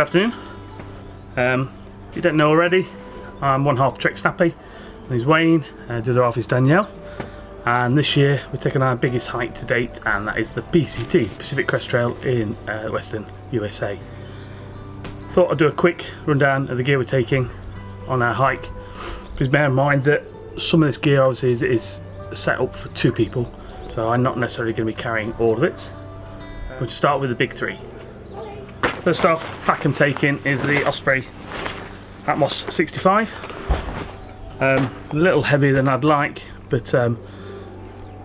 afternoon. Um, if you don't know already, I'm one half Trek Snappy, and he's Wayne, uh, the other half is Danielle. And this year we're taking our biggest hike to date, and that is the PCT, Pacific Crest Trail in uh, Western USA. Thought I'd do a quick rundown of the gear we're taking on our hike. Please bear in mind that some of this gear obviously is, is set up for two people, so I'm not necessarily going to be carrying all of it. We'll start with the big three. First off, pack I'm taking is the Osprey Atmos 65. Um, a little heavier than I'd like, but um,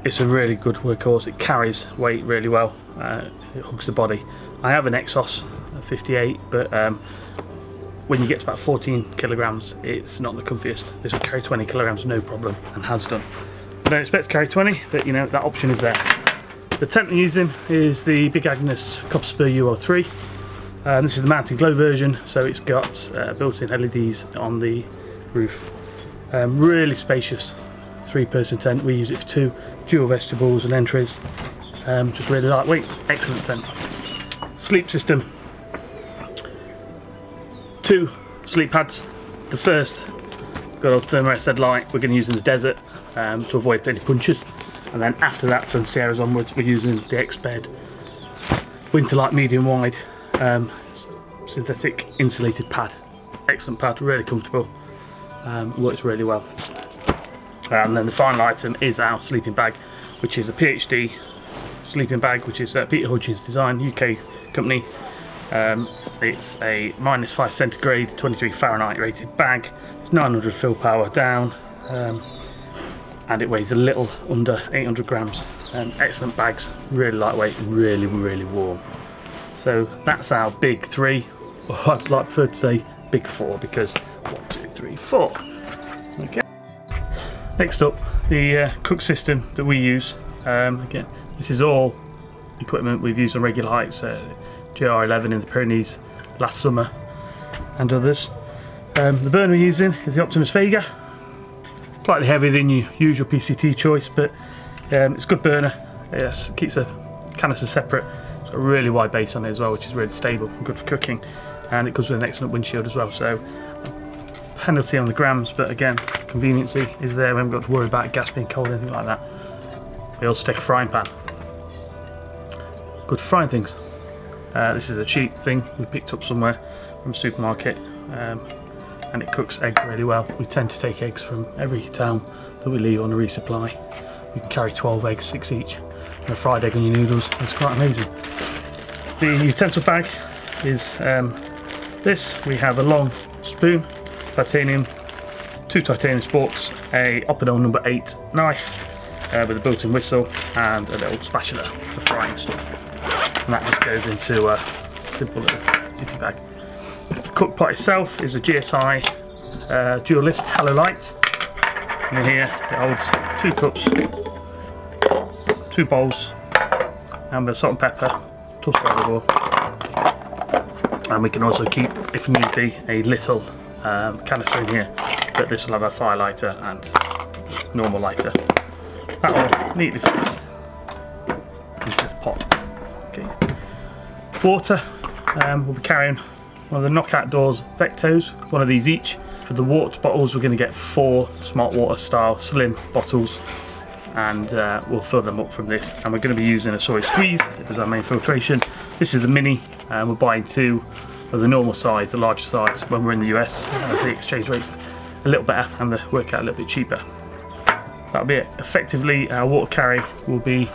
it's a really good workhorse. It carries weight really well. Uh, it hugs the body. I have an Exos 58, but um, when you get to about 14 kilograms, it's not the comfiest. This will carry 20 kilograms no problem, and has done. I don't expect to carry 20, but you know that option is there. The tent I'm using is the Big Agnes Copper Spur UL3. Um, this is the mountain glow version, so it's got uh, built-in LEDs on the roof. Um, really spacious three-person tent. We use it for two dual vestibules and entries. Um, just really lightweight, excellent tent. Sleep system. Two sleep pads. The first got a thermarest light. We're going to use in the desert um, to avoid any punches. And then after that, from Sierras onwards, we're using the Exped Winterlight medium wide um, synthetic insulated pad. Excellent pad, really comfortable, um, works really well. And then the final item is our sleeping bag, which is a PhD sleeping bag, which is uh, Peter Hutchins design, UK company. Um, it's a minus 5 centigrade, 23 Fahrenheit rated bag. It's 900 fill power down, um, and it weighs a little under 800 grams. Um, excellent bags, really lightweight, really, really warm. So that's our big three. I'd like to say big four because one, two, three, four. Okay. Next up, the uh, cook system that we use. Um, again, this is all equipment we've used on regular hikes. Uh, GR11 in the Pyrenees last summer and others. Um, the burner we're using is the Optimus Vega. Slightly heavier than your usual PCT choice, but um, it's a good burner. Yes, it keeps the canister separate a really wide base on it as well, which is really stable and good for cooking. And it comes with an excellent windshield as well. So penalty on the grams, but again, conveniency is there. We haven't got to worry about gas being cold, or anything like that. We also take a frying pan. Good for frying things. Uh, this is a cheap thing we picked up somewhere from supermarket. Um, and it cooks eggs really well. We tend to take eggs from every town that we leave on a resupply. We can carry 12 eggs, 6 each, and a fried egg on your noodles. It's quite amazing. The utensil bag is um, this. We have a long spoon, titanium, two titanium sporks, a Opinel number 8 knife uh, with a built-in whistle and a little spatula for frying stuff. And that just goes into a simple little ditty bag. The cook pot itself is a GSI uh, Dualist Halulite. And here it holds two cups, two bowls, and with salt and pepper, and we can also keep, if need be, a little um, canister in here but this will have a fire lighter and normal lighter. That will neatly fits into the pot. Okay. Water, um, we'll be carrying one of the CNOC Outdoors Vectos, one of these each. For the water bottles we're going to get four Smart Water style slim bottles and uh, we'll fill them up from this. And we're going to be using a Sawyer Squeeze as our main filtration. This is the mini and we're buying two of the normal size the larger size when we're in the US as the exchange rates a little better and the work out a little bit cheaper. That'll be it. Effectively our water carry will be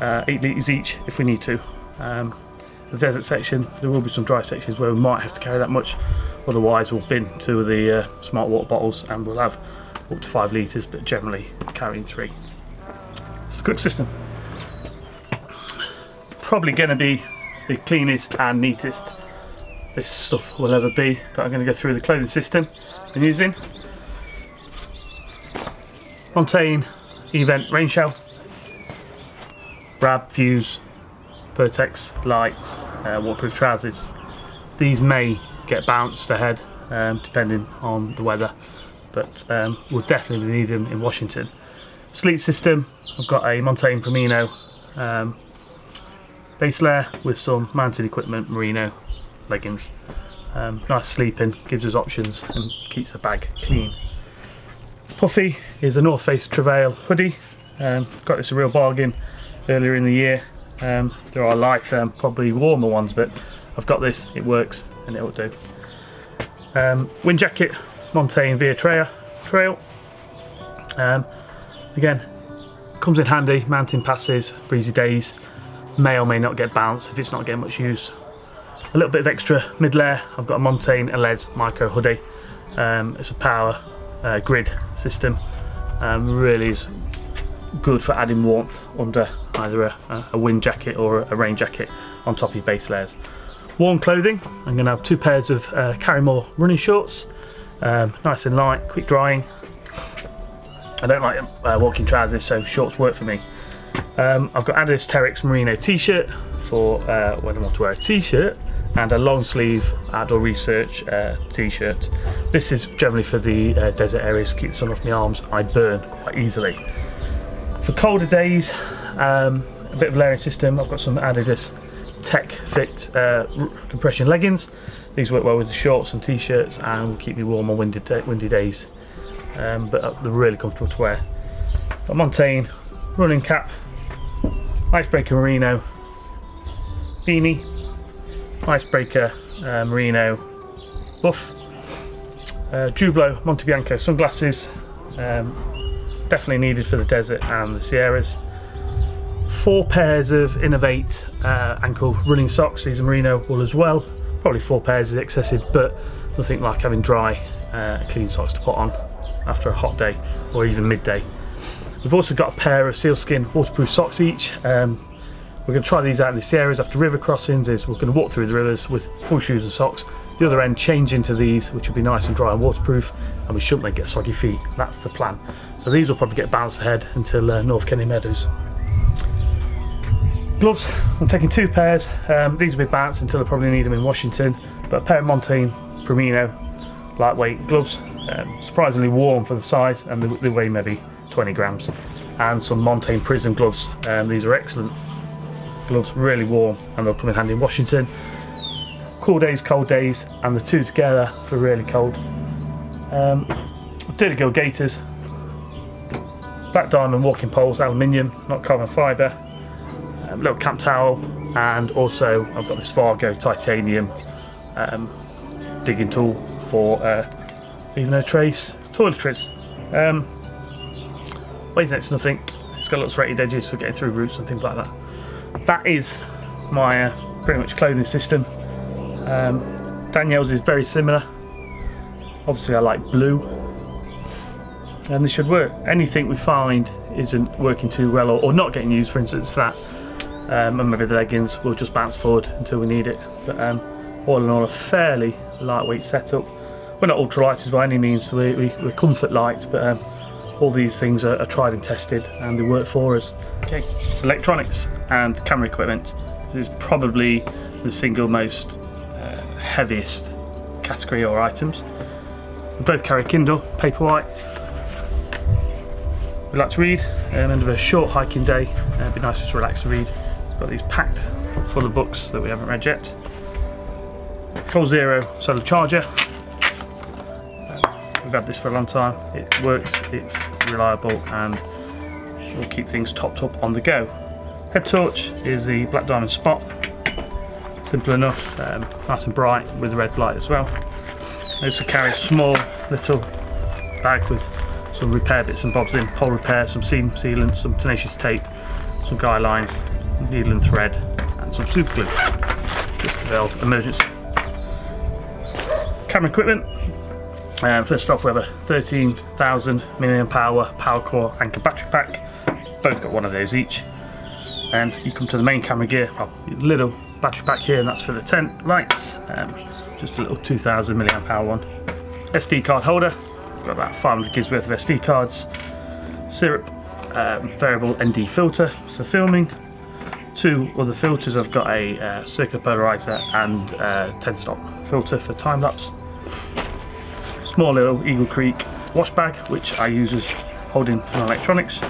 uh, 8 litres each if we need to. Um, the desert section there will be some dry sections where we might have to carry that much. Otherwise we'll bin two of the uh, smart water bottles and we'll have up to 5 litres but generally carrying 3 it's a good system. Probably going to be the cleanest and neatest this stuff will ever be, but I'm going to go through the clothing system I'm using. Montane Event Rain Shell, Rab Fuse, Pertex lights, uh, waterproof trousers. These may get bounced ahead um, depending on the weather, but um, we'll definitely need them in Washington. Sleep system, I've got a Montane Primino um, base layer with some Mountain Equipment, merino leggings. Um, nice sleeping, gives us options and keeps the bag clean. Puffy is a North Face Trevail hoodie. Um, got this a real bargain earlier in the year. Um, there are light, um, probably warmer ones, but I've got this, it works and it'll do. Um, wind jacket, Montane Via Trail. Trail. Again, comes in handy, mountain passes, breezy days, may or may not get bounced if it's not getting much use. A little bit of extra mid layer, I've got a Montane Allez micro hoodie. Um, it's a power uh, grid system. Um, really is good for adding warmth under either a, a, wind jacket or a rain jacket on top of your base layers. Warm clothing, I'm going to have two pairs of uh, Karrimor running shorts, um, nice and light, quick drying. I don't like uh, walking trousers so shorts work for me. Um, I've got Adidas Terrex Merino t-shirt for uh, when I want to wear a t-shirt and a long sleeve outdoor research uh, t-shirt. This is generally for the uh, desert areas, keep the sun off my arms, I burn quite easily. For colder days, um, a bit of layering system, I've got some Adidas Tech Fit uh, compression leggings. These work well with the shorts and t-shirts and will keep me warm on windy, windy days. Um, but uh, they're really comfortable to wear. Got Montane running cap, icebreaker merino beanie, icebreaker uh, merino buff, uh, Julbo Montebianco sunglasses, um, definitely needed for the desert and the Sierras. Four pairs of Inov-8 uh, ankle running socks, these are merino wool as well. Probably four pairs is excessive, but nothing like having dry, uh, clean socks to put on after a hot day or even midday. We've also got a pair of sealskin waterproof socks each. Um, we're going to try these out in the Sierras after river crossings is we're going to walk through the rivers with full shoes and socks. The other end change into these which will be nice and dry and waterproof and we shouldn't then get soggy feet. That's the plan. So these will probably get bounced ahead until uh, North Kennedy Meadows. Gloves, I'm taking two pairs. Um, these will be bounced until I probably need them in Washington. But a pair of Montane Primino lightweight gloves. Um, surprisingly warm for the size and they, they, weigh maybe 20 grams. And some Montane Prism gloves. Um, these are excellent gloves, really warm and they'll come in handy in Washington. Cool days, cold days and the two together for really cold. Um, Dirty Girl Gaiters, black diamond walking poles, aluminium, not carbon fibre, um, little camp towel, and also I've got this Fargo titanium um, digging tool for uh, leaving no trace toiletries. Um, weighs next to nothing. It's got little serrated edges for getting through roots and things like that. That is my uh, pretty much clothing system. Um, Danielle's is very similar. Obviously I like blue and this should work. Anything we find isn't working too well or, or not getting used, for instance that, um, and maybe the leggings will just bounce forward until we need it. But um, all in all a fairly lightweight setup. We're not ultralighters by any means, we, we, are comfort light, but um, all these things are, are, tried and tested and they work for us. Okay, electronics and camera equipment. This is probably the single most uh, heaviest category or items. We both carry Kindle, Paperwhite. We like to read, um, end of a short hiking day, uh, it'd be nice just to relax and read. We've got these packed full of books that we haven't read yet. Goal Zero solar charger. We've had this for a long time. It works, it's reliable and will keep things topped up on the go. Head torch is the Black Diamond Spot. Simple enough, um, nice and bright with the red light as well. I also carry a small little bag with some repair bits and bobs in, pole repair, some seam sealant, some tenacious tape, some guy lines, needle and thread, and some super glue. Just for emergency. Camera equipment. Um, first off we have a 13,000 milliamp hour power core Anker battery pack. Both got one of those each. And you come to the main camera gear, well, little battery pack here and that's for the tent lights. Um, just a little 2,000 milliamp hour one. SD card holder, got about 500 gigs worth of SD cards. Syrp, um, variable ND filter for filming. Two other filters, I've got a uh, circular polarizer and uh, 10 stop filter for time lapse. Small little Eagle Creek wash bag, which I use as holding for electronics.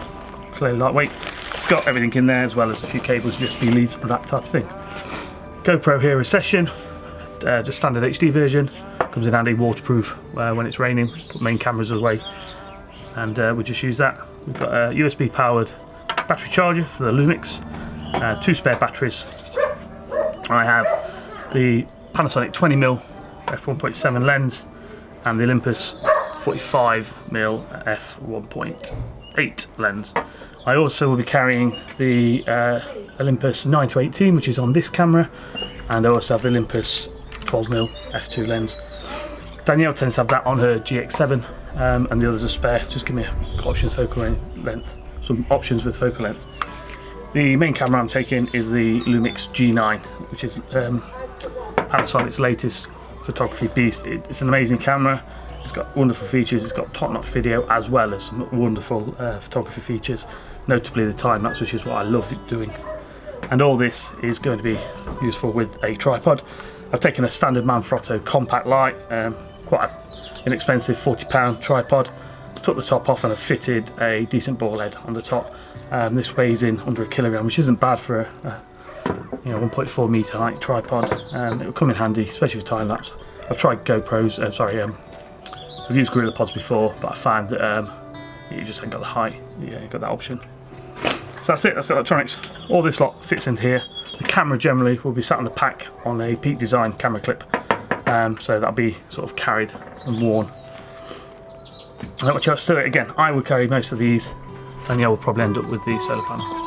Clearly lightweight. It's got everything in there as well as a few cables, USB leads, that type of thing. GoPro Hero Session, uh, just standard HD version. Comes in handy, waterproof uh, when it's raining. Put main cameras away, and uh, we just use that. We've got a USB powered battery charger for the Lumix, uh, two spare batteries. I have the Panasonic 20mm f1.7 lens and the Olympus 45mm f1.8 lens. I also will be carrying the uh, Olympus 9 to 18 which is on this camera and I also have the Olympus 12mm f2 lens. Danielle tends to have that on her GX7 um, and the others are spare, just give me options focal length, some options with focal length. The main camera I'm taking is the Lumix G9 which is um, Panasonic's latest photography beast. It's an amazing camera it's got wonderful features, it's got top-notch video as well as some wonderful uh, photography features, notably the time lapse which is what I love doing. And all this is going to be useful with a tripod. I've taken a standard Manfrotto compact light, um, quite an inexpensive £40 tripod. Took the top off and I've fitted a decent ball head on the top. Um, this weighs in under a kilogram, which isn't bad for a, a you know 1.4 meter height tripod. Um, it will come in handy, especially for time lapse. I've tried GoPros, uh, sorry, um, I've used Gorilla Pods before, but I find that um, you just ain't got the height. Yeah, you got that option. So that's it, that's electronics. All this lot fits into here. The camera generally will be sat on the pack on a Peak Design camera clip. Um, so that'll be sort of carried and worn. Not much else to it. Again, I will carry most of these and yeah, we'll probably end up with the solar panel.